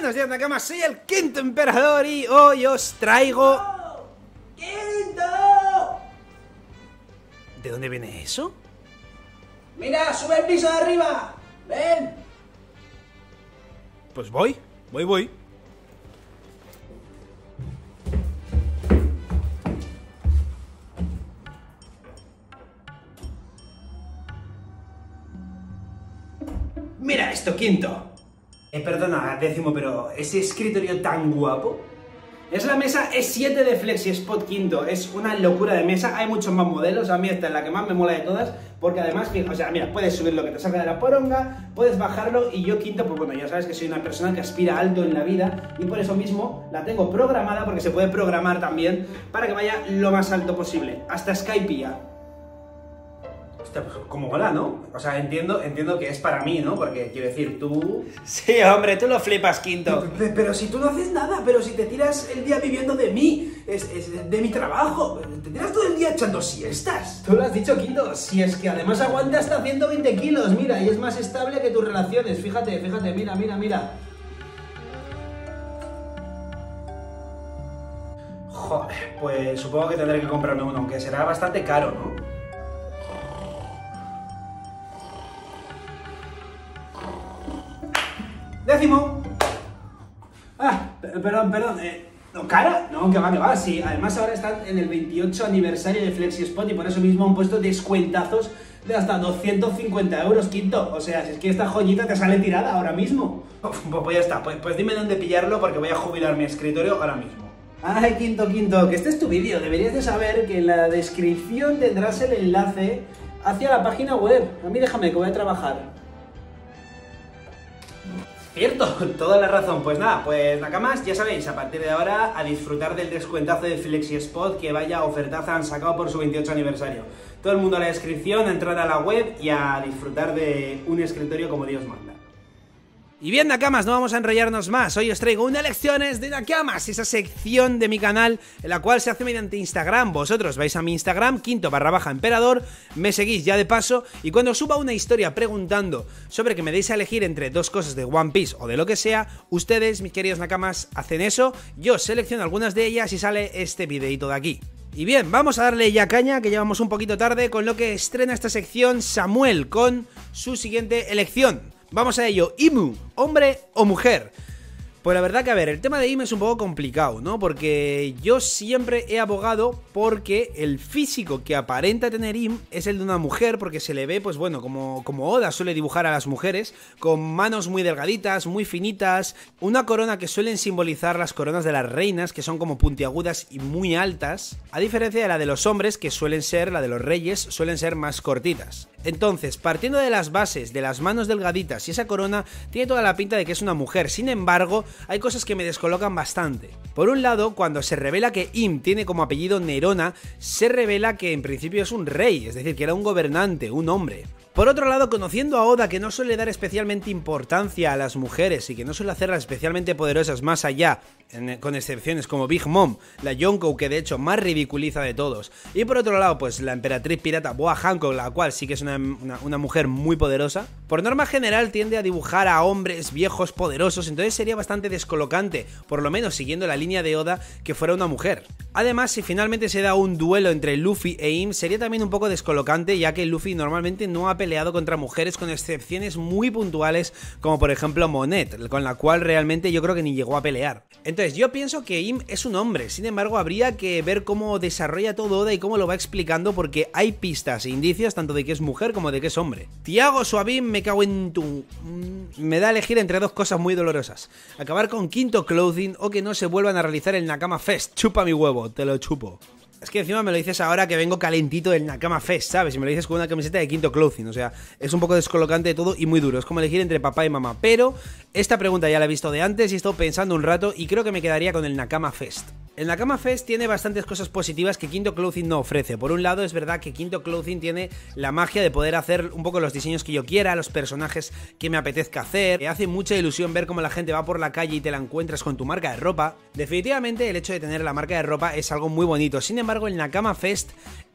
Buenos días, Nakamas, soy el quinto emperador y hoy os traigo... ¡Quinto! ¿De dónde viene eso? Mira, sube el piso de arriba. Ven. Pues voy, voy, voy. Mira esto, quinto. Eh, perdona, décimo, pero ese escritorio tan guapo. Es la mesa E7 de FlexiSpot quinto. Es una locura de mesa. Hay muchos más modelos. A mí esta es la que más me mola de todas. Porque además, o sea, mira, puedes subir lo que te salga de la poronga, puedes bajarlo. Y yo quinto, pues bueno, ya sabes que soy una persona que aspira alto en la vida. Y por eso mismo la tengo programada, porque se puede programar también, para que vaya lo más alto posible. Hasta Skype ya. Hostia, pues como mola, ¿no? O sea, entiendo, entiendo que es para mí, ¿no? Porque quiero decir, tú. Sí, hombre, tú lo flipas, Quinto. Pe- Pero si tú no haces nada, pero si te tiras el día viviendo de mí, es, es de mi trabajo, te tiras todo el día echando siestas. Tú lo has dicho, Quinto. Si es que además aguanta hasta 120 kilos, mira, y es más estable que tus relaciones. Fíjate, fíjate, mira, mira, mira. Joder, pues supongo que tendré que comprarme uno, aunque será bastante caro, ¿no? Décimo. Ah, pe- perdón, perdón. eh, ¿no, ¿Cara? No, que va, que va. Sí, además ahora están en el 28 aniversario de FlexiSpot y por eso mismo han puesto descuentazos de hasta 250 euros, quinto. O sea, si es que esta joyita te sale tirada ahora mismo. Pues, pues ya está, pues, pues dime dónde pillarlo porque voy a jubilar mi escritorio ahora mismo. Ay, quinto, quinto, que este es tu vídeo. Deberías de saber que en la descripción tendrás el enlace hacia la página web. A mí déjame que voy a trabajar. Cierto, toda la razón. Pues nada, pues Nakamas, ya sabéis, a partir de ahora a disfrutar del descuentazo de FlexiSpot que vaya ofertaza han sacado por su 28 aniversario. Todo el mundo a la descripción, entrar a la web y a disfrutar de un escritorio como Dios manda. Y bien, Nakamas, no vamos a enrollarnos más. Hoy os traigo una lecciones de Nakamas, esa sección de mi canal en la cual se hace mediante Instagram. Vosotros vais a mi Instagram, quinto barra baja emperador, me seguís ya de paso y cuando suba una historia preguntando sobre que me deis a elegir entre dos cosas de One Piece o de lo que sea, ustedes, mis queridos Nakamas, hacen eso, yo selecciono algunas de ellas y sale este videito de aquí. Y bien, vamos a darle ya caña, que llevamos un poquito tarde, con lo que estrena esta sección Samuel con su siguiente elección. Vamos a ello, Imu, hombre o mujer. Pues la verdad que, a ver, el tema de Im es un poco complicado, ¿no? Porque yo siempre he abogado porque el físico que aparenta tener Im es el de una mujer, porque se le ve, pues bueno, como, como Oda suele dibujar a las mujeres, con manos muy delgaditas, muy finitas, una corona que suelen simbolizar las coronas de las reinas, que son como puntiagudas y muy altas, a diferencia de la de los hombres, que suelen ser, la de los reyes, suelen ser más cortitas. Entonces, partiendo de las bases, de las manos delgaditas y esa corona, tiene toda la pinta de que es una mujer. Sin embargo, hay cosas que me descolocan bastante. Por un lado, cuando se revela que Im tiene como apellido Nerona, se revela que en principio es un rey, es decir, que era un gobernante, un hombre. Por otro lado, conociendo a Oda que no suele dar especialmente importancia a las mujeres y que no suele hacerlas especialmente poderosas más allá, con excepciones como Big Mom, la Yonko que de hecho más ridiculiza de todos, y por otro lado, pues la emperatriz pirata Boa Hancock, la cual sí que es una, mujer muy poderosa, por norma general tiende a dibujar a hombres viejos poderosos, entonces sería bastante descolocante, por lo menos siguiendo la línea de Oda, que fuera una mujer. Además, si finalmente se da un duelo entre Luffy e Im, sería también un poco descolocante, ya que Luffy normalmente no ha peleado contra mujeres con excepciones muy puntuales, como por ejemplo Monet, con la cual realmente yo creo que ni llegó a pelear. Entonces, yo pienso que Im es un hombre, sin embargo, habría que ver cómo desarrolla todo Oda y cómo lo va explicando, porque hay pistas e indicios tanto de que es mujer como de que es hombre. Tiago Suavim, me cago en tu. Me da elegir entre dos cosas muy dolorosas: acabar con Quinto Clothing o que no se vuelvan a realizar el Nakama Fest. Chupa mi huevo, te lo chupo. Es que encima me lo dices ahora que vengo calentito del Nakama Fest, ¿sabes? Y me lo dices con una camiseta de Quinto Clothing. O sea, es un poco descolocante de todo y muy duro. Es como elegir entre papá y mamá. Pero esta pregunta ya la he visto de antes y he estado pensando un rato y creo que me quedaría con el Nakama Fest. El Nakama Fest tiene bastantes cosas positivas que Quinto Clothing no ofrece. Por un lado, es verdad que Quinto Clothing tiene la magia de poder hacer un poco los diseños que yo quiera, los personajes que me apetezca hacer. Me hace mucha ilusión ver cómo la gente va por la calle y te la encuentras con tu marca de ropa. Definitivamente, el hecho de tener la marca de ropa es algo muy bonito. Sin embargo, el Nakama Fest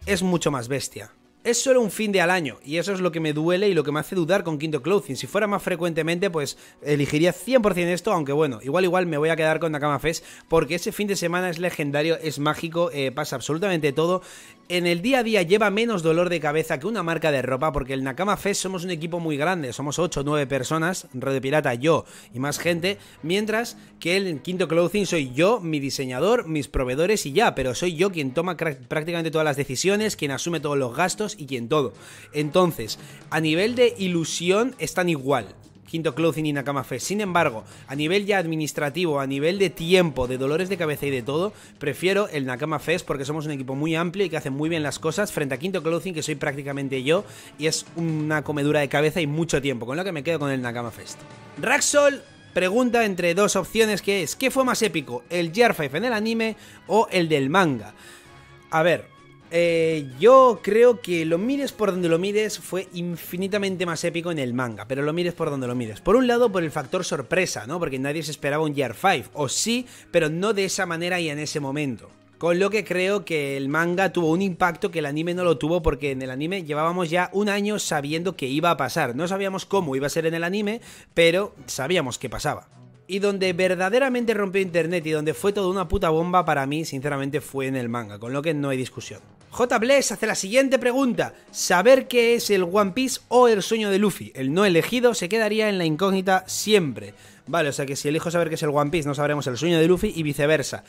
es mucho más bestia. Es solo un fin de al año, y eso es lo que me duele y lo que me hace dudar con Quinto Clothing. Si fuera más frecuentemente, pues elegiría 100% esto, aunque bueno, igual igual me voy a quedar con Nakama Fest, porque ese fin de semana es legendario, es mágico, eh, pasa absolutamente todo. En el día a día lleva menos dolor de cabeza que una marca de ropa, porque el Nakama Fest somos un equipo muy grande, somos 8 o 9 personas, Red Pirata, yo y más gente, mientras que el Quinto Clothing soy yo, mi diseñador, mis proveedores y ya, pero soy yo quien toma prácticamente todas las decisiones, quien asume todos los gastos y quien todo. Entonces, a nivel de ilusión están igual. Quinto Clothing y Nakama Fest. Sin embargo, a nivel ya administrativo, a nivel de tiempo, de dolores de cabeza y de todo, prefiero el Nakama Fest porque somos un equipo muy amplio y que hace muy bien las cosas frente a Quinto Clothing, que soy prácticamente yo, y es una comedura de cabeza y mucho tiempo, con lo que me quedo con el Nakama Fest. Raxol pregunta entre dos opciones que es, ¿qué fue más épico? ¿El GR5 en el anime o el del manga? A ver, eh, yo creo que lo mires por donde lo mires fue infinitamente más épico en el manga, pero lo mires por donde lo mires. Por un lado, por el factor sorpresa, ¿no? Porque nadie se esperaba un Year 5, o sí, pero no de esa manera y en ese momento. Con lo que creo que el manga tuvo un impacto que el anime no lo tuvo porque en el anime llevábamos ya un año sabiendo que iba a pasar. No sabíamos cómo iba a ser en el anime, pero sabíamos que pasaba. Y donde verdaderamente rompió internet y donde fue toda una puta bomba para mí, sinceramente, fue en el manga, con lo que no hay discusión. J. Bless hace la siguiente pregunta: ¿Saber qué es el One Piece o el sueño de Luffy? El no elegido se quedaría en la incógnita siempre. Vale, o sea que si elijo saber qué es el One Piece, no sabremos el sueño de Luffy y viceversa.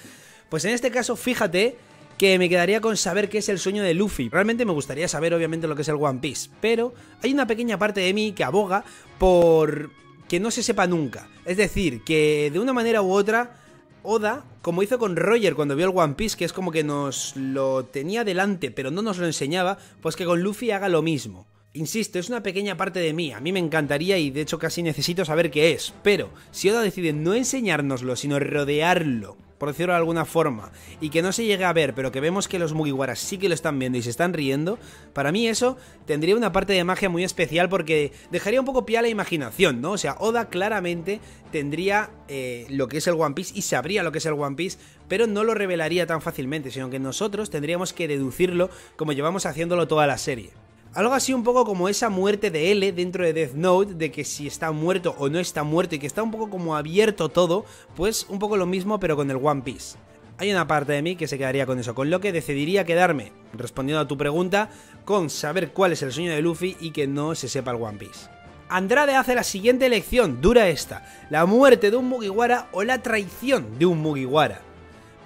Pues en este caso, fíjate que me quedaría con saber qué es el sueño de Luffy. Realmente me gustaría saber, obviamente, lo que es el One Piece, pero hay una pequeña parte de mí que aboga por que no se sepa nunca. Es decir, que de una manera u otra Oda, como hizo con Roger cuando vio el One Piece, que es como que nos lo tenía delante pero no nos lo enseñaba, pues que con Luffy haga lo mismo. Insisto, es una pequeña parte de mí, a mí me encantaría y de hecho casi necesito saber qué es, pero si Oda decide no enseñárnoslo, sino rodearlo por decirlo de alguna forma, y que no se llegue a ver, pero que vemos que los Mugiwaras sí que lo están viendo y se están riendo, para mí eso tendría una parte de magia muy especial porque dejaría un poco pie a la imaginación, ¿no? O sea, Oda claramente tendría eh, lo que es el One Piece y sabría lo que es el One Piece, pero no lo revelaría tan fácilmente, sino que nosotros tendríamos que deducirlo como llevamos haciéndolo toda la serie. Algo así un poco como esa muerte de L dentro de Death Note, de que si está muerto o no está muerto y que está un poco como abierto todo, pues un poco lo mismo pero con el One Piece. Hay una parte de mí que se quedaría con eso, con lo que decidiría quedarme, respondiendo a tu pregunta, con saber cuál es el sueño de Luffy y que no se sepa el One Piece. Andrade hace la siguiente elección, dura esta, la muerte de un Mugiwara o la traición de un Mugiwara.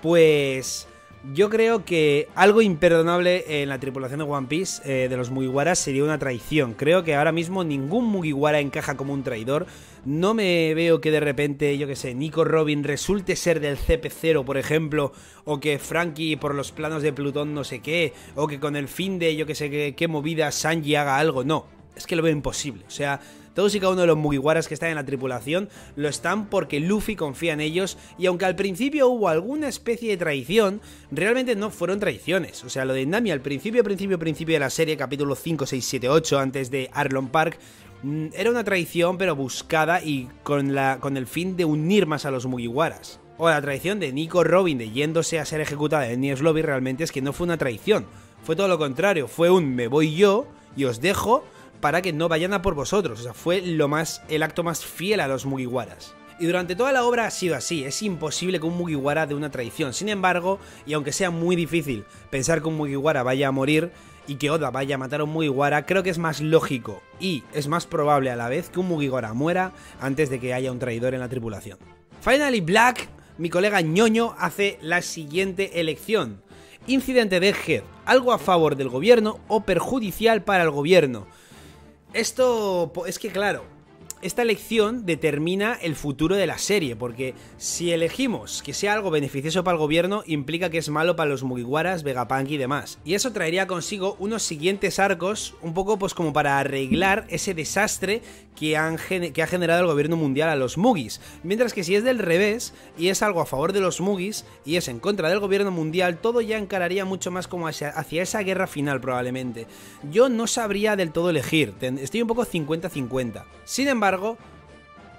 Pues yo creo que algo imperdonable en la tripulación de One Piece eh, de los Mugiwaras sería una traición. Creo que ahora mismo ningún Mugiwara encaja como un traidor. No me veo que de repente, yo que sé, Nico Robin resulte ser del CP0, por ejemplo, o que Frankie por los planos de Plutón no sé qué, o que con el fin de, yo que sé, qué, qué movida Sanji haga algo. No, es que lo veo imposible. O sea, todos y cada uno de los Mugiwaras que están en la tripulación lo están porque Luffy confía en ellos y aunque al principio hubo alguna especie de traición, realmente no fueron traiciones. O sea, lo de Nami al principio, principio, principio de la serie, capítulo 5, 6, 7, 8, antes de Arlon Park, mm, era una traición pero buscada y con, la, con el fin de unir más a los Mugiwaras. O la traición de Nico Robin de yéndose a ser ejecutada en Nies Lobby realmente es que no fue una traición. Fue todo lo contrario, fue un me voy yo y os dejo para que no vayan a por vosotros. O sea, fue lo más, el acto más fiel a los Mugiwaras. Y durante toda la obra ha sido así, es imposible que un Mugiwara de una traición. Sin embargo, y aunque sea muy difícil pensar que un Mugiwara vaya a morir y que Oda vaya a matar a un Mugiwara, creo que es más lógico y es más probable a la vez que un Mugiwara muera antes de que haya un traidor en la tripulación. Finally Black, mi colega ñoño, hace la siguiente elección. Incidente de Head, algo a favor del gobierno o perjudicial para el gobierno. Esto es que claro, esta elección determina el futuro de la serie, porque si elegimos que sea algo beneficioso para el gobierno, implica que es malo para los Mugiwaras, Vegapunk y demás. Y eso traería consigo unos siguientes arcos, un poco pues como para arreglar ese desastre que, han, que ha generado el gobierno mundial a los Mugis. Mientras que si es del revés, y es algo a favor de los Mugis, y es en contra del gobierno mundial, todo ya encararía mucho más como hacia, hacia esa guerra final probablemente. Yo no sabría del todo elegir, estoy un poco 50-50. Sin embargo,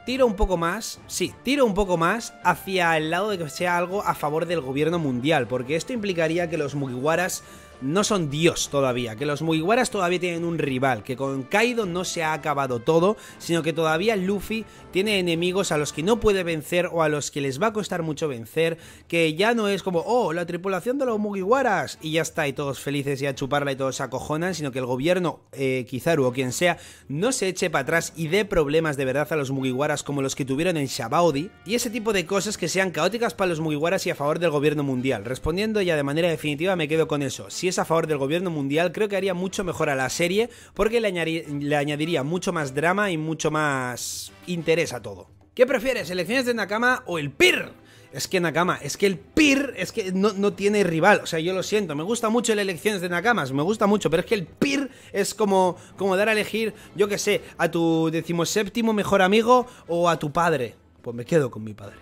tiro un poco más, sí, tiro un poco más hacia el lado de que sea algo a favor del gobierno mundial, porque esto implicaría que los Mugiwaras no son Dios todavía, que los Mugiwaras todavía tienen un rival, que con Kaido no se ha acabado todo, sino que todavía Luffy tiene enemigos a los que no puede vencer o a los que les va a costar mucho vencer, que ya no es como, oh, la tripulación de los Mugiwaras, y ya está, y todos felices y a chuparla y todos se acojonan, sino que el gobierno, eh, Kizaru o quien sea, no se eche para atrás y dé problemas de verdad a los Mugiwaras como los que tuvieron en Shabaudi, y ese tipo de cosas que sean caóticas para los Mugiwaras y a favor del gobierno mundial. Respondiendo ya de manera definitiva me quedo con eso. Es a favor del gobierno mundial, creo que haría mucho mejor a la serie porque le, añadiría mucho más drama y mucho más interés a todo. ¿Qué prefieres, elecciones de Nakama o el PIR? Es que Nakama, es que el PIR es que no, tiene rival. O sea, yo lo siento, me gusta mucho las elecciones de Nakamas, me gusta mucho, pero es que el PIR es como, como dar a elegir, yo que sé, a tu decimoséptimo mejor amigo o a tu padre. Pues me quedo con mi padre.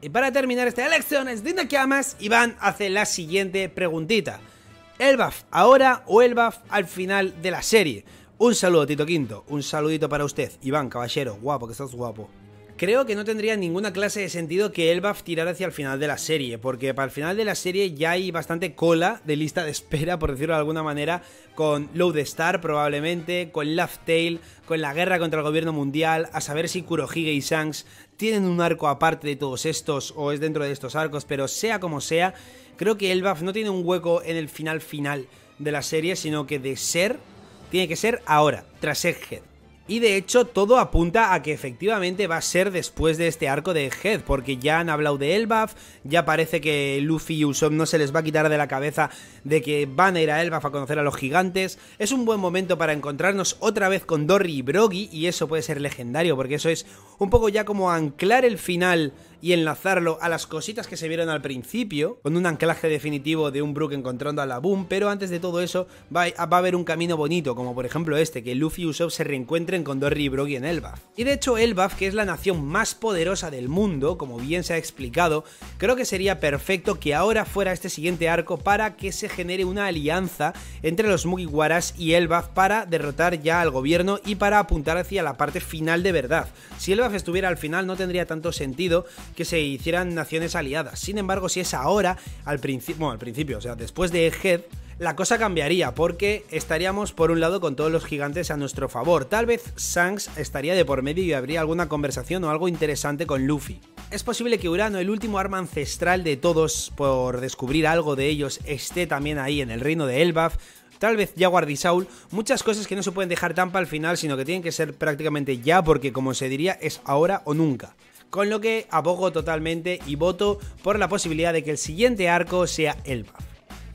Y para terminar esta elecciones de Nakamas, Iván hace la siguiente preguntita. ¿El buff ahora o el buff al final de la serie? Un saludo, Tito Quinto. Un saludito para usted, Iván, caballero. Guapo, que estás guapo. Creo que no tendría ninguna clase de sentido que Elbaf tirara hacia el final de la serie, porque para el final de la serie ya hay bastante cola de lista de espera, por decirlo de alguna manera, con Load Star probablemente, con Laugh Tale, con la guerra contra el gobierno mundial, a saber si Kurohige y Shanks tienen un arco aparte de todos estos o es dentro de estos arcos, pero sea como sea, creo que Elbaf no tiene un hueco en el final final de la serie, sino que de ser, tiene que ser ahora, tras Egghead. Y de hecho todo apunta a que efectivamente va a ser después de este arco de Head, porque ya han hablado de Elbaf, ya parece que Luffy y Usopp no se les va a quitar de la cabeza de que van a ir a Elbaf a conocer a los gigantes. Es un buen momento para encontrarnos otra vez con Dory y Brogy, y eso puede ser legendario, porque eso es un poco ya como anclar el final y enlazarlo a las cositas que se vieron al principio, con un anclaje definitivo de un Brook encontrando a la Boom, pero antes de todo eso va a, haber un camino bonito, como por ejemplo este, que Luffy y Usopp se reencuentren con Dory y Brogy en Elbaf. Y de hecho Elbaf, que es la nación más poderosa del mundo, como bien se ha explicado, creo que sería perfecto que ahora fuera este siguiente arco para que se genere una alianza entre los Mugiwaras y Elbaf para derrotar ya al gobierno y para apuntar hacia la parte final de verdad. Si Elbaf estuviera al final no tendría tanto sentido que se hicieran naciones aliadas. Sin embargo, si es ahora, al principio, al principio, o sea, después de Head, la cosa cambiaría porque estaríamos por un lado con todos los gigantes a nuestro favor. Tal vez Shanks estaría de por medio y habría alguna conversación o algo interesante con Luffy. Es posible que Urano, el último arma ancestral de todos por descubrir algo de ellos, esté también ahí en el reino de Elbaf. Tal vez Jaguar y Saul, muchas cosas que no se pueden dejar tan para el final, sino que tienen que ser prácticamente ya, porque como se diría, es ahora o nunca con lo que abogo totalmente y voto por la posibilidad de que el siguiente arco sea Elba.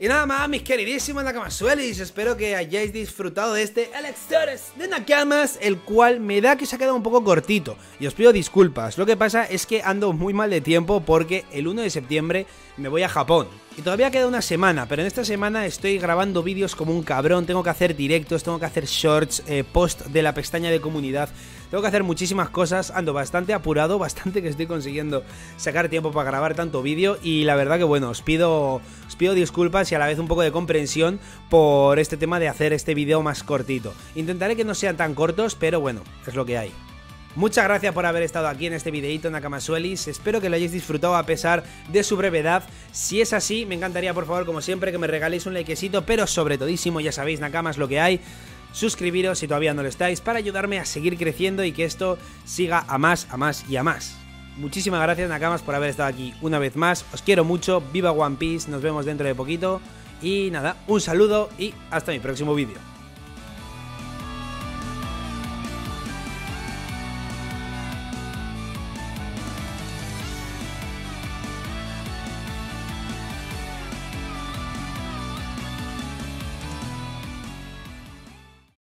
Y nada más, mis queridísimos Nakamasuelis, espero que hayáis disfrutado de este Electores de Nakamas, el cual me da que se ha quedado un poco cortito. Y os pido disculpas, lo que pasa es que ando muy mal de tiempo porque el 1 de septiembre me voy a Japón. Y todavía queda una semana, pero en esta semana estoy grabando vídeos como un cabrón, tengo que hacer directos, tengo que hacer shorts, eh, post de la pestaña de comunidad, tengo que hacer muchísimas cosas, ando bastante apurado, bastante que estoy consiguiendo sacar tiempo para grabar tanto vídeo y la verdad que bueno, os pido, os pido disculpas y a la vez un poco de comprensión por este tema de hacer este vídeo más cortito. Intentaré que no sean tan cortos, pero bueno, es lo que hay. Muchas gracias por haber estado aquí en este videito Nakamasuelis, espero que lo hayáis disfrutado a pesar de su brevedad, si es así me encantaría por favor como siempre que me regaléis un likecito, pero sobre todísimo ya sabéis Nakamas lo que hay, suscribiros si todavía no lo estáis para ayudarme a seguir creciendo y que esto siga a más, a más y a más. Muchísimas gracias Nakamas por haber estado aquí una vez más, os quiero mucho, viva One Piece, nos vemos dentro de poquito y nada, un saludo y hasta mi próximo vídeo.